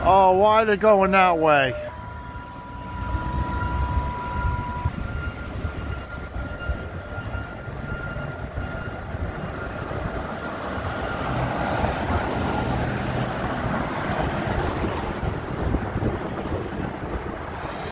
Oh, why are they going that way?